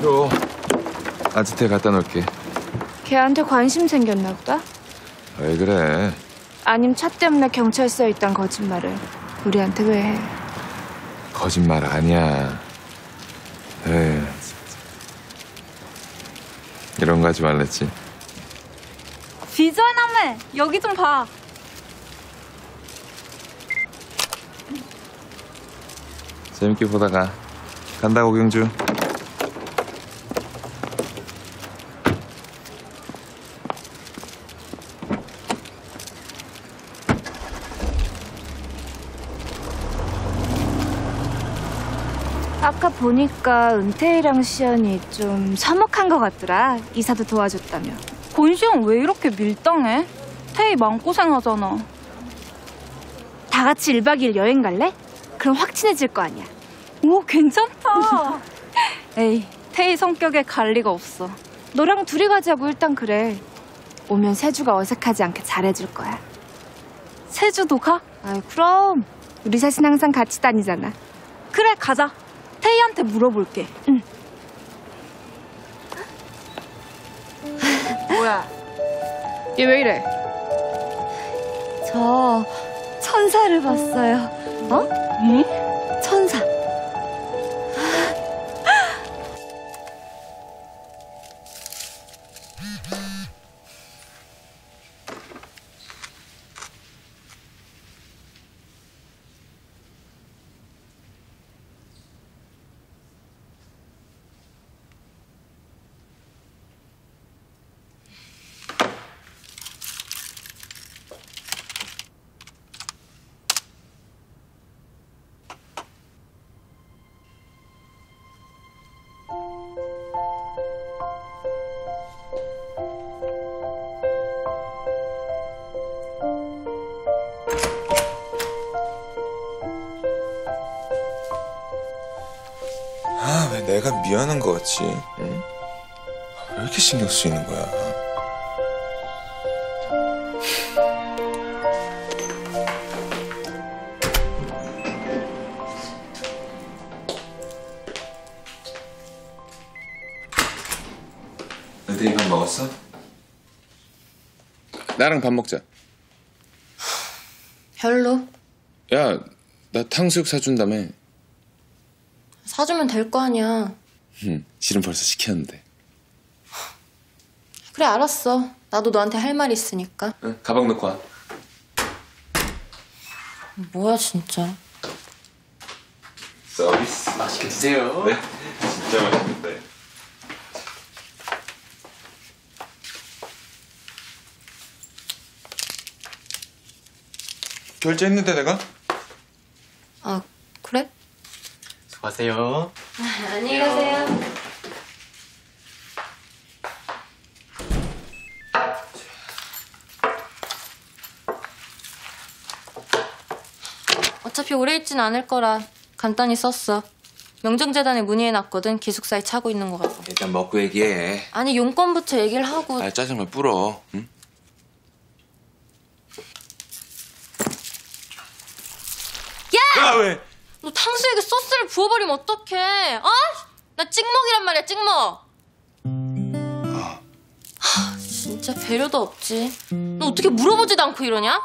줘. 아지트에 갖다 놓을게. 걔한테 관심 생겼나 보다. 왜 그래? 아님 차 때문에 경찰서에 있단 거짓말을 우리한테 왜 해? 거짓말 아니야. 에이. 이런 거 하지 말랬지. 비주얼 남매 여기 좀 봐. 재밌게 보다가 간다 고경주. 아까 보니까 은퇴이랑 시연이 좀 서먹한 것 같더라. 이사도 도와줬다며. 권시영 왜 이렇게 밀당해? 태희 마음고생하잖아. 다 같이 1박 2일 여행 갈래? 그럼 확 친해질 거 아니야. 오 괜찮다. 에이 태희 성격에 갈 리가 없어. 너랑 둘이 가자고 일단 그래. 오면 세주가 어색하지 않게 잘해줄 거야. 세주도 가? 아 그럼 우리 셋은 항상 같이 다니잖아. 그래 가자. 태희한테 물어볼게. 뭐야? 얘 왜 이래? 저 천사를 봤어요. 어? 응? 내가 미안한 거 같지? 응? 아, 왜 이렇게 신경 쓰이는 거야? 너희 밥 먹었어? 나랑 밥 먹자. 별로. 야, 나 탕수육 사준다며. 사주면 될 거 아니야. 응, 실은 벌써 시켰는데. 그래, 알았어. 나도 너한테 할 말 있으니까. 응, 가방 놓고 와. 뭐야, 진짜. 서비스. 맛있게 드세요. 네, 진짜 맛있는데. 결제했는데 내가? 아? 수고하세요. 안녕히 가세요. 어차피 오래 있진 않을 거라 간단히 썼어. 명정재단에 문의해놨거든. 기숙사에 차고 있는 거 같고. 일단 먹고 얘기해. 아니 용건부터 얘기를 하고 아, 짜증을 뿌려. 응? 야! 왜? 너 탕수육에 소스를 부어버리면 어떡해? 어? 나 찍먹이란 말이야 찍먹. 하, 진짜 배려도 없지. 너 어떻게 물어보지도 않고 이러냐?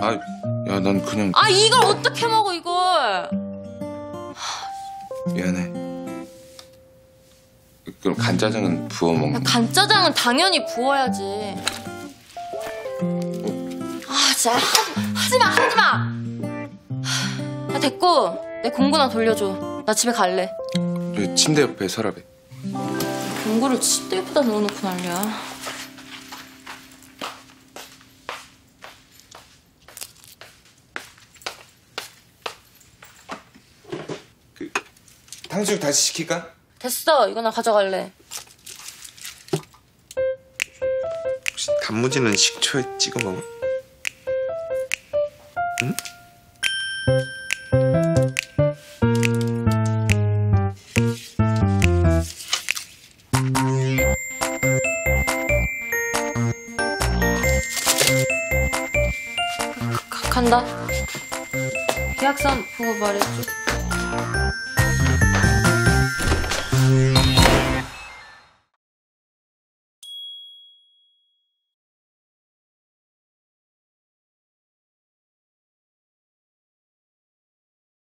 아, 야, 난 그냥 아 이걸 어떻게 먹어 이걸? 미안해. 그럼 간짜장은 부어 야, 먹는. 간짜장은 당연히 부어야지. 아 진짜 하지, 하지 마 하지 마. 야 됐고 내 공구나 돌려줘. 나 집에 갈래. 저 침대 옆에 서랍에. 공구를 침대 옆에다 넣어놓고 난리야. 탕수육 다시 시킬까? 됐어 이거 나 가져갈래. 혹시 단무지는 식초에 찍어 먹어? 가- 간다. 계약서 보고 말해줘.